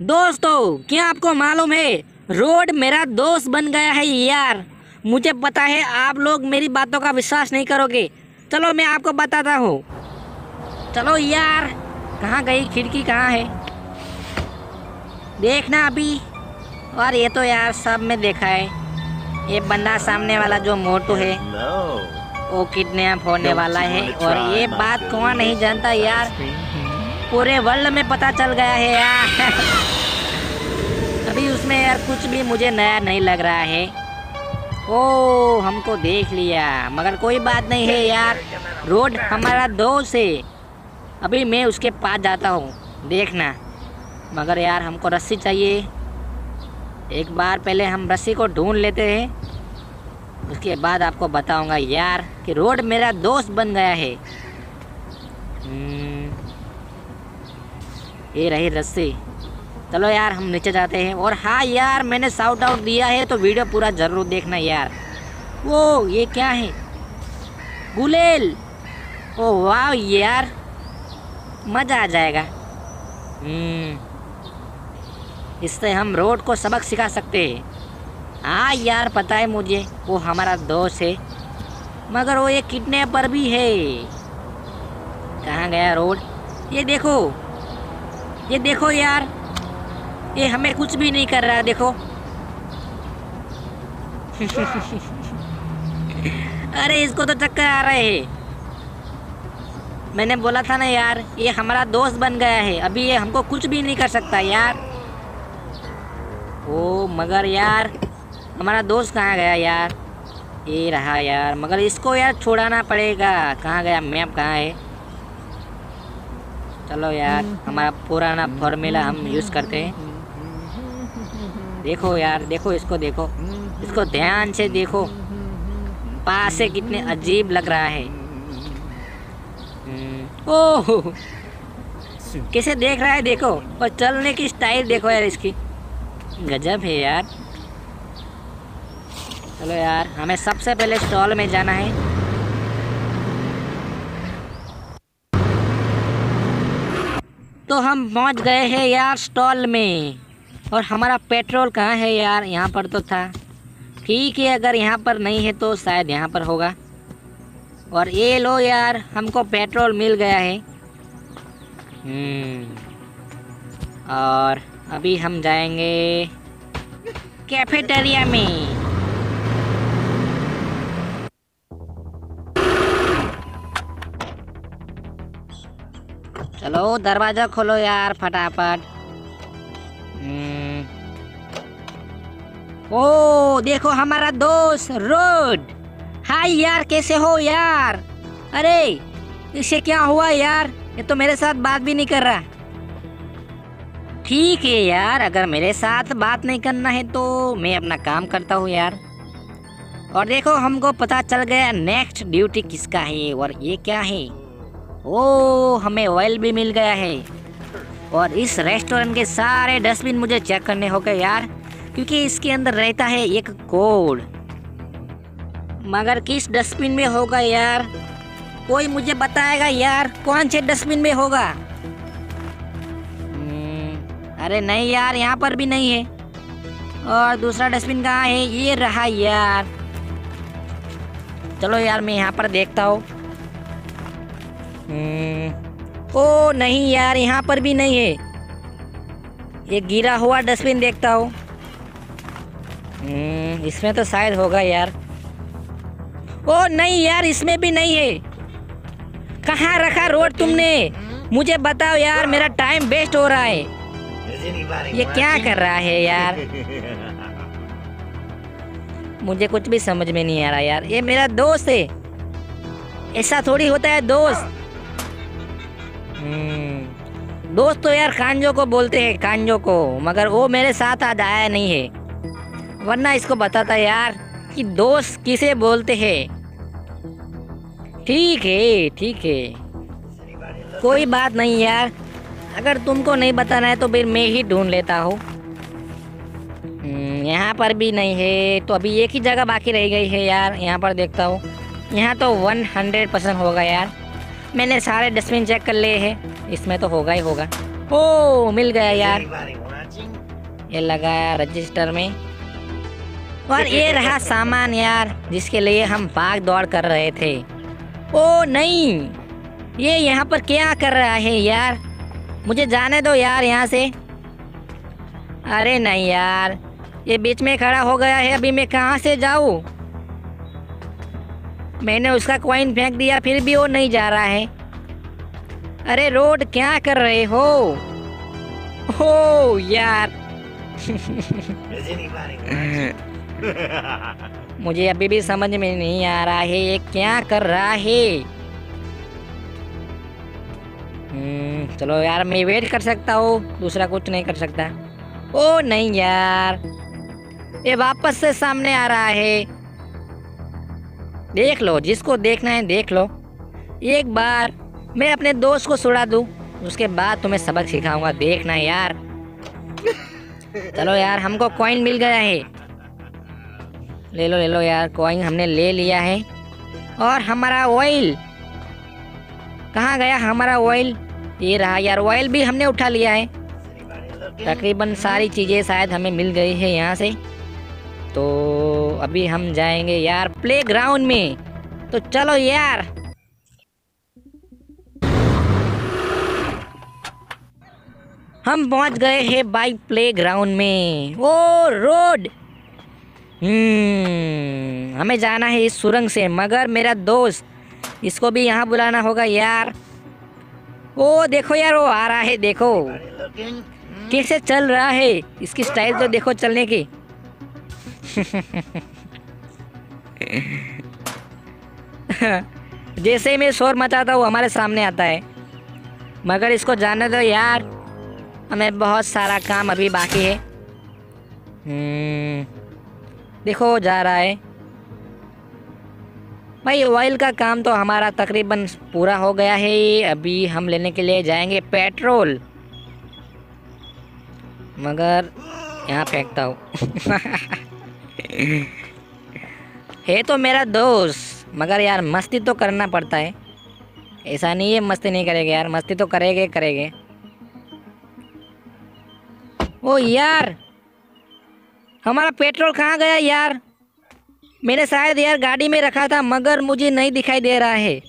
दोस्तों क्या आपको मालूम है रोड मेरा दोस्त बन गया है यार। मुझे पता है आप लोग मेरी बातों का विश्वास नहीं करोगे। चलो मैं आपको बताता हूँ। चलो यार कहाँ गई खिड़की कहाँ है? देखना अभी। और ये तो यार सब में देखा है। ये बंदा सामने वाला जो मोटू है वो किडनैप होने वाला है। और ये बात कौन नहीं जानता यार। पूरे वर्ल्ड में पता चल गया है यार। अभी उसमें यार कुछ भी मुझे नया नहीं लग रहा है। ओ हमको देख लिया मगर कोई बात नहीं है यार। रोड हमारा दोस्त है। अभी मैं उसके पास जाता हूँ देखना। मगर यार हमको रस्सी चाहिए। एक बार पहले हम रस्सी को ढूंढ लेते हैं। उसके बाद आपको बताऊँगा यार कि रोड मेरा दोस्त बन गया है। हम्म, ये रही रस्सी। चलो यार हम नीचे जाते हैं। और हाँ यार मैंने साउट आउट दिया है तो वीडियो पूरा ज़रूर देखना यार। वो ये क्या है? गुलेल। ओ वाह यार मज़ा आ जाएगा। हम्म, इससे हम रोड को सबक सिखा सकते हैं। हाँ यार पता है मुझे वो हमारा दोस्त है। मगर वो एक किडनैपर भी है। कहाँ गया रोड ये देखो। ये देखो यार, ये हमें कुछ भी नहीं कर रहा है देखो। अरे, इसको तो चक्कर आ रहे हैं। मैंने बोला था ना यार, ये हमारा दोस्त बन गया है, अभी ये हमको कुछ भी नहीं कर सकता यार। ओ, मगर यार, हमारा दोस्त कहाँ गया यार? ये रहा यार, मगर इसको यार छोड़ाना पड़ेगा, कहाँ गया, मैप कहाँ है? चलो यार, हमारा पुराना फॉर्मूला हम यूज़ करते हैं। देखो यार, देखो इसको देखो। इसको ध्यान से देखो। पास से कितने अजीब लग रहा है। ओह! कैसे देख रहा है, देखो। और चलने की स्टाइल देखो यार इसकी। गजब है यार। चलो यार, हमें सबसे पहले स्टॉल में जाना है। तो हम पहुँच गए हैं यार स्टॉल में। और हमारा पेट्रोल कहाँ है यार? यहाँ पर तो था। ठीक है अगर यहाँ पर नहीं है तो शायद यहाँ पर होगा। और ये लो यार हमको पेट्रोल मिल गया है। हम्म, और अभी हम जाएँगे कैफेटेरिया में। चलो दरवाज़ा खोलो यार, फटाफट। ओ, देखो हमारा दोस्त, रोड। हाय यार, कैसे हो यार? अरे इसे क्या हुआ यार? ये तो मेरे साथ बात भी नहीं कर रहा। ठीक है यार, अगर मेरे साथ बात नहीं करना है तो मैं अपना काम करता हूँ यार। और देखो, हमको पता चल गया नेक्स्ट ड्यूटी किसका है और ये क्या है? ओ हमें ऑयल भी मिल गया है। और इस रेस्टोरेंट के सारे डस्टबिन मुझे चेक करने हो गए यार क्योंकि इसके अंदर रहता है एक कोड। मगर किस डस्टबिन में होगा यार? कोई मुझे बताएगा यार कौन से डस्टबिन में होगा? हम्म, अरे नहीं यार यहाँ पर भी नहीं है। और दूसरा डस्टबिन कहाँ है? ये रहा यार। चलो यार मैं यहाँ पर देखता हूँ। ओ नहीं यार यहाँ पर भी नहीं है। ये गिरा हुआ डस्टबिन देखता हूँ। हम्म, इसमें तो शायद होगा यार। ओ नहीं यार इसमें भी नहीं है। कहाँ रखा रोड तुमने? मुझे बताओ यार मेरा टाइम वेस्ट हो रहा है। ये क्या कर रहा है यार? मुझे कुछ भी समझ में नहीं आ रहा यार। ये मेरा दोस्त है। ऐसा थोड़ी होता है दोस्त। हम्म, दोस्त तो यार कांजो को बोलते हैं कांजो को मगर वो मेरे साथ आज आया नहीं है। वरना इसको बताता यार कि दोस्त किसे बोलते हैं। ठीक है ठीक है। कोई बात नहीं यार अगर तुमको नहीं बताना है तो फिर मैं ही ढूंढ लेता हूँ। हम्म, यहाँ पर भी नहीं है तो अभी एक ही जगह बाकी रह गई है यार यहाँ पर देखता हूँ। यहाँ तो वन हंड्रेड परसेंट होगा यार। मैंने सारे डस्टबिन चेक कर लिए हैं। इसमें तो होगा ही होगा। ओ मिल गया यार। ये लगाया रजिस्टर में। और ये रहा सामान यार जिसके लिए हम भाग दौड़ कर रहे थे। ओ नहीं ये यहाँ पर क्या कर रहा है यार? मुझे जाने दो यार यहाँ से। अरे नहीं यार ये बीच में खड़ा हो गया है अभी मैं कहाँ से जाऊँ? मैंने उसका कॉइन फेंक दिया फिर भी वो नहीं जा रहा है। अरे रोड क्या कर रहे हो? हो यार। मुझे अभी भी समझ में नहीं आ रहा है ये क्या कर रहा है? हम्म, चलो यार मैं वेट कर सकता हूँ दूसरा कुछ नहीं कर सकता। ओ नहीं यार ये वापस से सामने आ रहा है। देख लो, जिसको देखना है देख लो। एक बार मैं अपने दोस्त को सुड़ा दूँ, उसके बाद तुम्हें सबक सिखाऊँगा। देखना यार। चलो यार, हमको कॉइन मिल गया है। ले लो ले लो यार कॉइन हमने ले लिया है। और हमारा ऑयल कहाँ गया हमारा ऑयल ये रहा यार ऑयल भी हमने उठा लिया है। तकरीबन सारी चीज़ें शायद हमें मिल गई है यहाँ से। तो अभी हम जाएँगे यार प्ले ग्राउंड में। तो चलो यार। हम पहुँच गए हैं बाइक प्ले ग्राउंड में। ओ रोड हम्म हमें जाना है इस सुरंग से मगर मेरा दोस्त इसको भी यहाँ बुलाना होगा यार। ओ देखो यार वो आ रहा है देखो। कैसे चल रहा है? इसकी स्टाइल तो देखो चलने की। जैसे ही मैं शोर मचाता हूँ हमारे सामने आता है। मगर इसको जाने दो यार, हमें बहुत सारा काम अभी बाकी है। देखो जा रहा है। भाई ऑयल का काम तो हमारा तकरीबन पूरा हो गया है। अभी हम लेने के लिए जाएँगे पेट्रोल। मगर यहाँ फेंकता हूँ। है तो मेरा दोस्त, मगर यार मस्ती तो करना पड़ता है। ऐसा नहीं है मस्ती नहीं करेंगे यार, मस्ती तो करेंगे करेंगे। ओ यार, हमारा पेट्रोल कहाँ गया यार? मैंने शायद यार गाड़ी में रखा था, मगर मुझे नहीं दिखाई दे रहा है।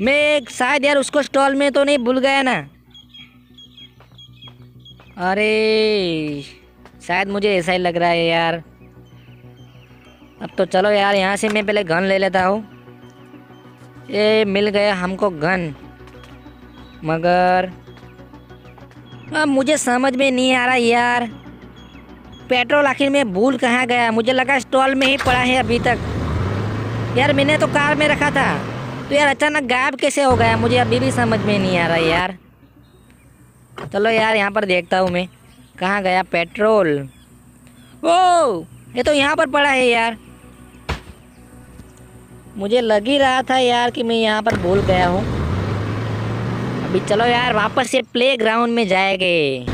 मैं शायद यार उसको स्टॉल में तो नहीं भूल गया ना। अरे, शायद मुझे ऐसा ही लग रहा है यार। अब तो चलो यार, यहाँ से मैं पहले गन ले लेता हूँ। ये मिल गया हमको गन। मगर अब मुझे समझ में नहीं आ रहा यार। पेट्रोल आखिर में भूल कहाँ गया? मुझे लगा स्टॉल में ही पड़ा है अभी तक। यार, मैंने तो कार में रखा था। तो यार, अचानक गायब कैसे हो गया? मुझे अभी भी समझ में नहीं आ रहा यार। चलो यार, यहाँ पर देखता हूँ मैं। कहाँ गया पेट्रोल? ओ ये तो यहाँ पर पड़ा है यार। मुझे लग ही रहा था यार कि मैं यहाँ पर भूल गया हूँ। अभी चलो यार वापस से प्ले ग्राउंड में जाएँगे।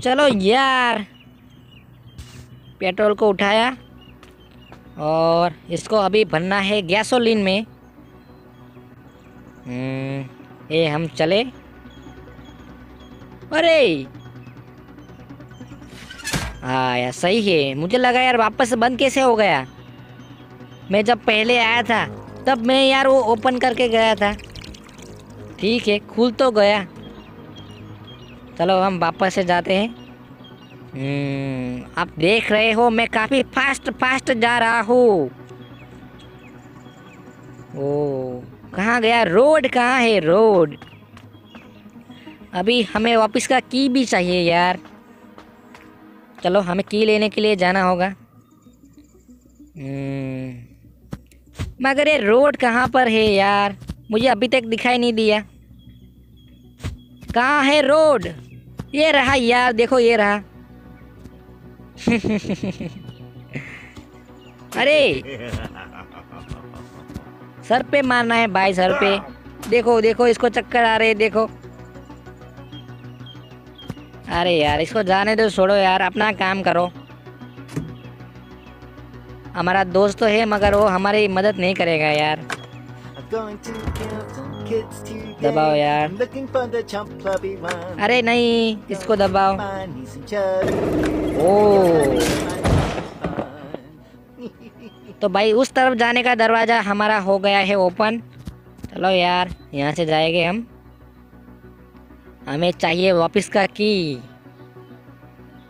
चलो यार पेट्रोल को उठाया और इसको अभी भरना है गैसोलीन में। हम्म, ये हम चले। अरे! हाँ यार सही है। मुझे लगा यार वापस बंद कैसे हो गया? मैं जब पहले आया था तब मैं यार वो ओपन करके गया था। ठीक है खुल तो गया। चलो हम वापस से जाते हैं। हम्म, आप देख रहे हो मैं काफ़ी फास्ट फास्ट जा रहा हूँ। ओ कहाँ गया? रोड कहाँ है? रोड। अभी हमें वापस का की भी चाहिए यार। चलो हमें की लेने के लिए जाना होगा। हम्म, मगर ये रोड कहाँ पर है यार? मुझे अभी तक दिखाई नहीं दिया। कहाँ है रोड? ये रहा यार देखो ये रहा। अरे! सर पे मारना है भाई सर पे। देखो देखो इसको चक्कर आ रहे देखो। अरे यार इसको जाने दो छोड़ो यार अपना काम करो हमारा दोस्त तो है मगर वो हमारी मदद नहीं करेगा यार. दबाओ यार. अरे नहीं इसको दबाओ. ओ तो भाई उस तरफ़ जाने का दरवाज़ा हमारा हो गया है ओपन चलो यार यहाँ से जाएँगे हम हमें चाहिए वापस का की?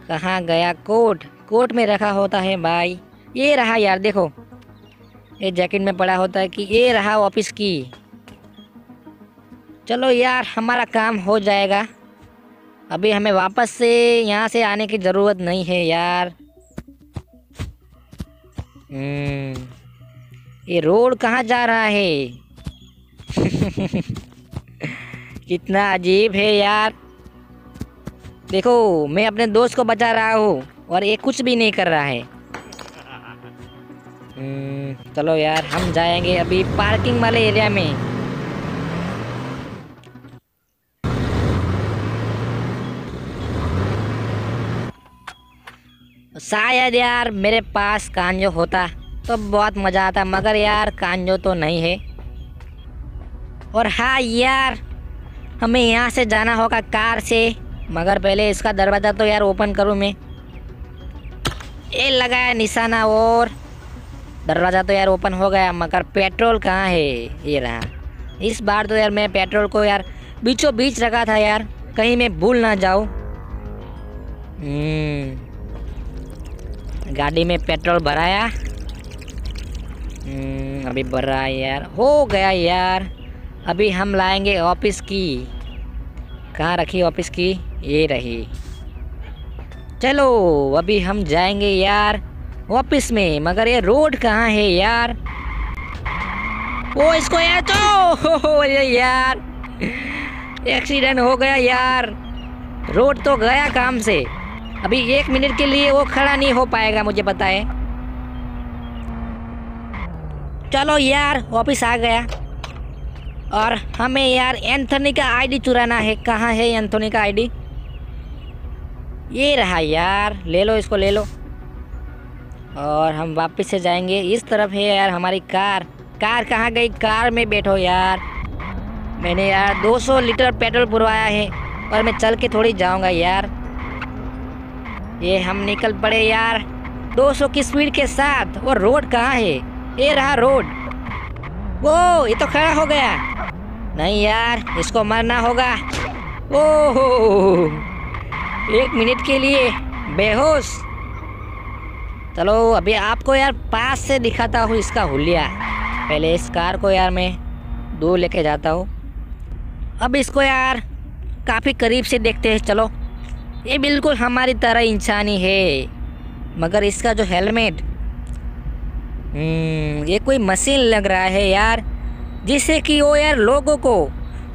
कहाँ गया कोट? कोट में रखा होता है भाई। ये रहा यार देखो। ये जैकेट में पड़ा होता है कि ये रहा वापस की। चलो यार हमारा काम हो जाएगा। अभी हमें वापस से यहाँ से आने की ज़रूरत नहीं है यार। हम्म, ये रोड कहाँ जा रहा है? कितना अजीब है यार। देखो मैं अपने दोस्त को बचा रहा हूँ और ये कुछ भी नहीं कर रहा है। हम्म, चलो यार हम जाएँगे अभी पार्किंग वाले एरिया में। शायद यार मेरे पास कांजो होता तो बहुत मज़ा आता मगर यार कांजो तो नहीं है। और हाँ यार हमें यहाँ से जाना होगा कार से। मगर पहले इसका दरवाज़ा तो यार ओपन करूँ मैं। ये लगाया निशाना और। दरवाज़ा तो यार ओपन हो गया मगर पेट्रोल कहाँ है? ये रहा। इस बार तो यार मैं पेट्रोल को यार बीचों बीच रखा था यार। कहीं मैं भूल ना जाऊँ। हम्म। गाड़ी में पेट्रोल भराया। हम्म, अभी भर यार। हो गया यार। अभी हम लाएँगे ऑफ़िस की। कहाँ रखी ऑफ़िस की? ये रही। चलो, अभी हम जाएँगे यार ऑफ़िस में, मगर ये रोड कहाँ है यार? ओ, इसको यार तो! ये यार, एक्सीडेंट हो गया यार। रोड तो गया काम से। अभी एक मिनट के लिए वो खड़ा नहीं हो पाएगा, मुझे है चलो यार वापिस आ गया। और हमें यार एंथनी का आईडी चुराना है। कहाँ है एंथनी का आईडी ये रहा यार। ले लो इसको, ले लो। और हम वापस से जाएँगे। इस तरफ़ है यार हमारी कार। कार कहाँ गई? कार में बैठो यार। मैंने यार 200 लीटर पेट्रोल पुरवाया है और मैं चल के थोड़ी जाऊँगा यार। ये हम निकल पड़े यार। 200 की स्पीड के साथ। वो रोड कहाँ है? ये रहा रोड। वो ये तो खड़ा हो गया। नहीं यार, इसको मरना होगा। ओह, एक मिनट के लिए, बेहोश। चलो, अभी आपको यार पास से दिखाता हूँ इसका हुलिया। पहले इस कार को यार मैं दूर लेके जाता हूँ। अब इसको यार काफ़ी करीब से देखते हैं, चलो। ये बिल्कुल हमारी तरह इंसानी है। मगर इसका जो हेलमेट ये कोई मशीन लग रहा है यार जिससे कि वो यार लोगों को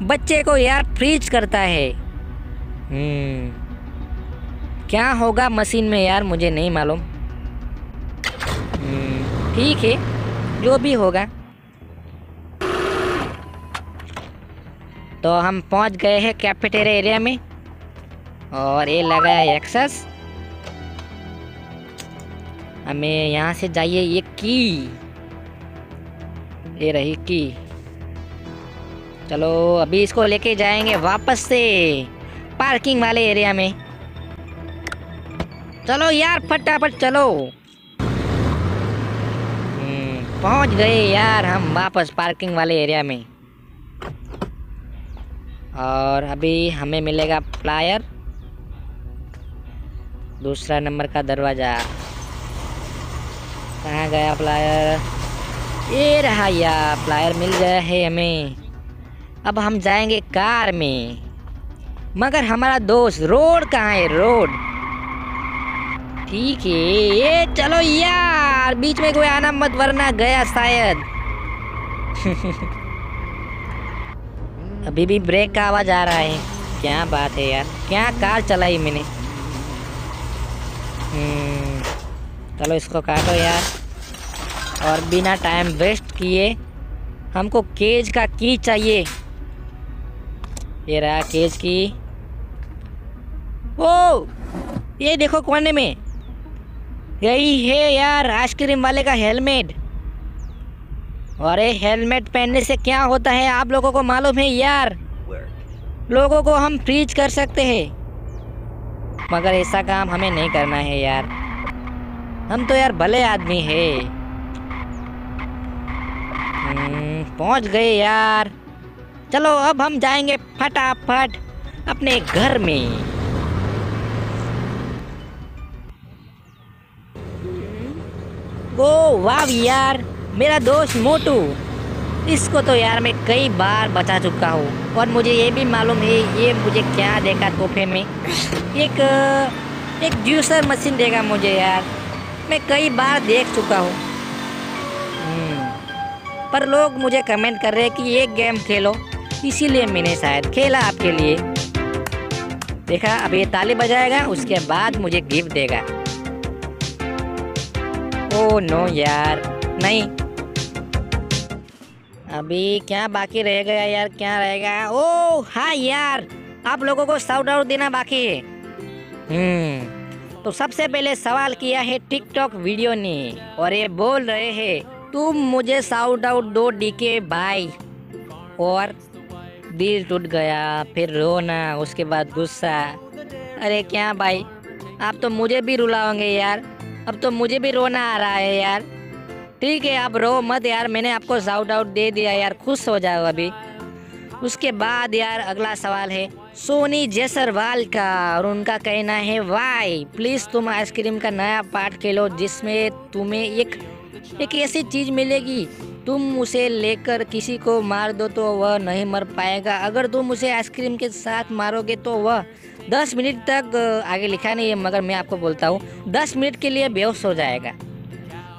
बच्चे को यार फ्रीज करता है। हम्म, क्या होगा मशीन में यार मुझे नहीं मालूम। हम्म, ठीक है जो भी होगा। तो हम पहुँच गए हैं कैफेटेरिया एरिया में और ये लगा है एक्सेस हमें यहाँ से जाइए ये की। ये रही की। चलो अभी इसको लेके जाएँगे वापस से पार्किंग वाले एरिया में। चलो यार फटाफट चलो। हम्म, पहुँच गए यार हम वापस पार्किंग वाले एरिया में। और अभी हमें मिलेगा प्लायर दूसरा नंबर का दरवाज़ा। कहाँ गया प्लायर ये रहा यार प्लायर मिल गया है हमें। अब हम जाएँगे कार में। मगर हमारा दोस्त, रोड कहाँ है, रोड? ठीक है, ये चलो यार, बीच में कोई आना मत, वरना गया शायद। अभी भी ब्रेक का आवाज़ आ रहा है। क्या बात है यार, क्या कार चलाई मैंने हम्म, चलो इसको काटो यार। और बिना टाइम वेस्ट किए हमको केज का की चाहिए। ये रहा केज की ओ ये देखो कोने में। यही है यार आइसक्रीम वाले का हेलमेट अरे हेलमेट पहनने से क्या होता है आप लोगों को मालूम है यार। लोगों को हम फ्रीज कर सकते हैं। मगर ऐसा काम हमें नहीं करना है यार। हम तो यार भले आदमी है। हम्म, पहुँच गए यार। चलो अब हम जाएँगे फटाफट अपने घर में। ओ वाह यार मेरा दोस्त मोटू। इसको तो यार मैं कई बार बचा चुका हूँ। और मुझे ये भी मालूम है ये मुझे क्या देगा तोहफे में? एक एक जूसर मशीन देगा मुझे यार। मैं कई बार देख चुका हूँ। हम्म, पर लोग मुझे कमेंट कर रहे हैं कि एक गेम खेलो। इसीलिए मैंने शायद खेला आपके लिए। देखा अब ये ताली बजाएगा उसके बाद मुझे गिफ्ट देगा। ओ नो यार नहीं। अभी क्या बाकी रह गया यार क्या रहेगा? ओ हाँ यार आप लोगों को साउट आउट देना बाकी है। हम्म। तो सबसे पहले सवाल किया है टिकटॉक वीडियो ने और ये बोल रहे हैं, तुम मुझे साउट आउट दो डीके भाई। और दिल टूट गया, फिर रोना, उसके बाद गुस्सा। अरे क्या भाई, आप तो मुझे भी रुलाओगे यार, अब तो मुझे भी रोना आ रहा है यार। ठीक है, आप रो मत यार, मैंने आपको साउट आउट दे दिया यार, खुश हो जाओ अभी। उसके बाद यार अगला सवाल है सोनी जैसरवाल का और उनका कहना है, वाई प्लीज़ तुम आइसक्रीम का नया पार्ट खेलो जिसमें तुम्हें एक एक ऐसी चीज़ मिलेगी। तुम उसे लेकर किसी को मार दो तो वह नहीं मर पाएगा। अगर तुम उसे आइसक्रीम के साथ मारोगे तो वह दस मिनट तक, आगे लिखा नहीं है, मगर मैं आपको बोलता हूँ, दस मिनट के लिए बेहोश हो जाएगा।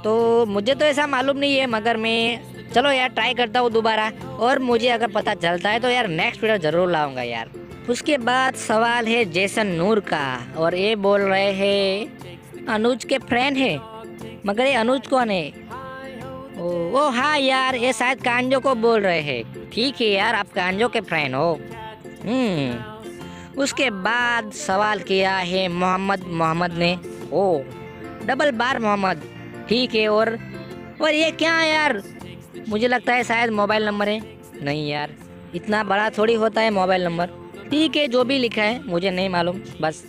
तो मुझे तो ऐसा मालूम नहीं है, मगर मैं, चलो यार ट्राई करता हूँ दोबारा। और मुझे अगर पता चलता है तो यार नेक्स्ट वीडियो ज़रूर लाऊँगा यार। उसके बाद सवाल है जैसन नूर का और ये बोल रहे हैं अनुज के फ्रेंड है। मगर ये अनुज कौन है? ओ, ओ हाँ यार ये शायद कांजो को बोल रहे हैं। ठीक है यार आप कांजो के फ्रेंड हो। हम्म। उसके बाद सवाल किया है मोहम्मद मोहम्मद ने। ओ डबल बार मोहम्मद। ठीक है और और ये क्या यार? मुझे लगता है शायद मोबाइल नंबर है। नहीं यार इतना बड़ा थोड़ी होता है मोबाइल नंबर। ठीक है, जो भी लिखा है, मुझे नहीं मालूम, बस।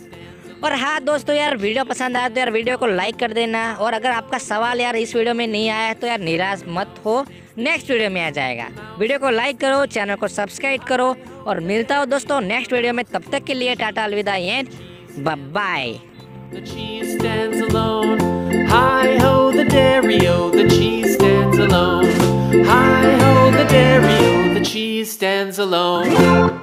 और हाँ दोस्तों यार, वीडियो पसंद आया तो यार वीडियो को लाइक कर देना। और अगर आपका सवाल यार इस वीडियो में नहीं आया तो यार निराश मत हो नेक्स्ट वीडियो में आ जाएगा। वीडियो को लाइक करो चैनल को सब्सक्राइब करो, और मिलता हो दोस्तों नेक्स्ट वीडियो में। तब तक के लिए टाटा, अलविदा, and bye the cheese stands alone.